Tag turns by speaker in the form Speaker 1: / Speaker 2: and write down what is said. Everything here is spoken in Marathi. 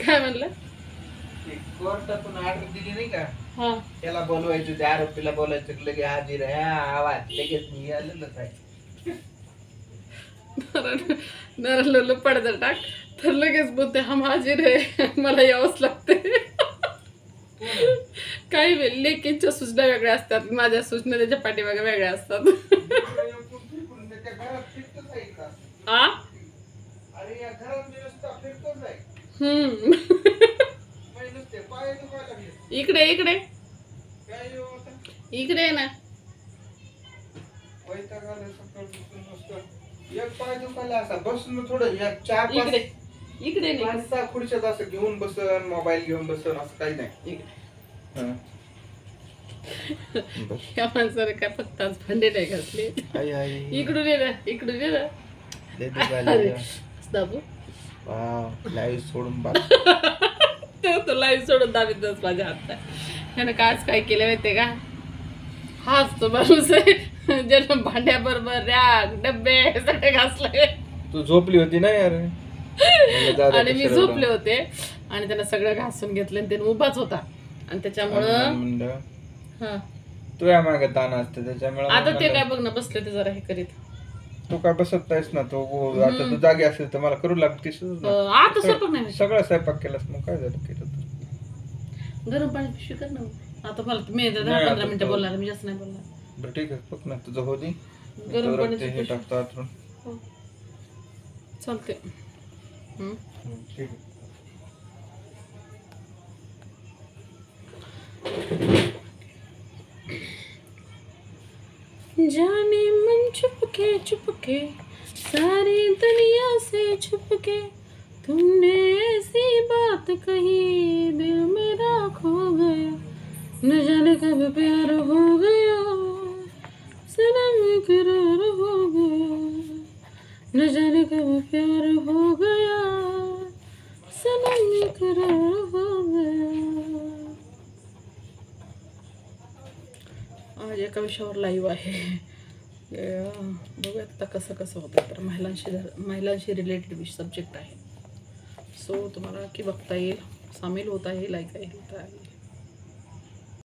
Speaker 1: काय म्हणलं?
Speaker 2: कोर्टातून ऑर्डर दिली नाही का?
Speaker 1: हा.
Speaker 2: त्याला बोलवायचं त्या आरोपीला बोलायचं लगे हाजीर आहे हा, आवाज लगेच मी आलेलंच आहे
Speaker 1: नरल पडदा टाक. तर लगेच बोलते हम हाजीर आहे मला यावंच लागते. काही वेळ लेकींच्या सूचना वेगळ्या असतात माझ्या सूचना त्याच्या पाठीमागे वेगळ्या असतात.
Speaker 2: त्याच्या घरात फिरतोच आहे का
Speaker 1: आ?
Speaker 2: अरे या घरात मी नुसता फिरतोच
Speaker 1: इकडे इकडे. इकडे ना.
Speaker 2: एक पाय दुखायला असा बसून थोडं चार
Speaker 1: इकडे
Speaker 2: पाच
Speaker 1: इकडे नाही
Speaker 2: सहा खुर्च्यात असं घेऊन बसन मोबाईल घेऊन बसन असं काही नाही. हं.
Speaker 1: या माणसाने काय फक्त भांडे नाही घासले. इकडून ये ना इकडून ये ना. दाबू?
Speaker 2: लाईव्ह सोडून
Speaker 1: ते लाईव्ह सोडून दाबीतच माझ्या हातात त्यानं आज काय केलं माहितीये का? हाच तो माणूस आहे. ज्यानं भांड्याबरोबर रॅक डब्बे सगळे घासले
Speaker 2: तू झोपली होती ना यार?
Speaker 1: आणि मी झोपले होते. आणि त्यानं सगळं घासून घेतलं आणि त्यानं उभाच होता. आणि. त्याच्यामुळं हा.
Speaker 2: तू या मागे ताण असते त्याच्यामुळे
Speaker 1: आता ते काय बघ ना बसले ते जरा हे करीत.
Speaker 2: तू काय बसत नाहीस ना? तू आता तू जागी असेल तर मला करू लागतेस
Speaker 1: आता स्वयंपाक नाही
Speaker 2: सगळं स्वयंपाक केलास मग काय झालं केलं तर?
Speaker 1: गरम पाणी पिशवी कर ना आता मला मी दहा
Speaker 2: नाही,
Speaker 1: पंधरा
Speaker 2: आता
Speaker 1: मिनिटं
Speaker 2: तो-
Speaker 1: बोलणार मी जास्त नाही बोलणार.
Speaker 2: बरं ठीक आहे बघ ना तुझं हो दे
Speaker 1: गरम
Speaker 2: तोवर
Speaker 1: पाण्याची
Speaker 2: ते हे
Speaker 1: पिशवी.
Speaker 2: टाकतो आतून.
Speaker 1: हो. चालते हम्म.
Speaker 2: ठीक आहे.
Speaker 1: जाने मन चुपके चुपके, सारी दुनिया से छुपके, तुमने ऐसी बात कही, दिल मेरा खो गया, न जाने कब प्यार हो गया, सनम इकरार हो गया, न जाने कब प्यार हो गया, सनम इकरार हो गया आज एका विषयावर आहे. अं, बघूयात आता कसं कसं होतं तर महिलांशी रिलेटेड सब्जेक्ट है सो तुम्हारा कि बगता सामील होता है येईल होता येईल.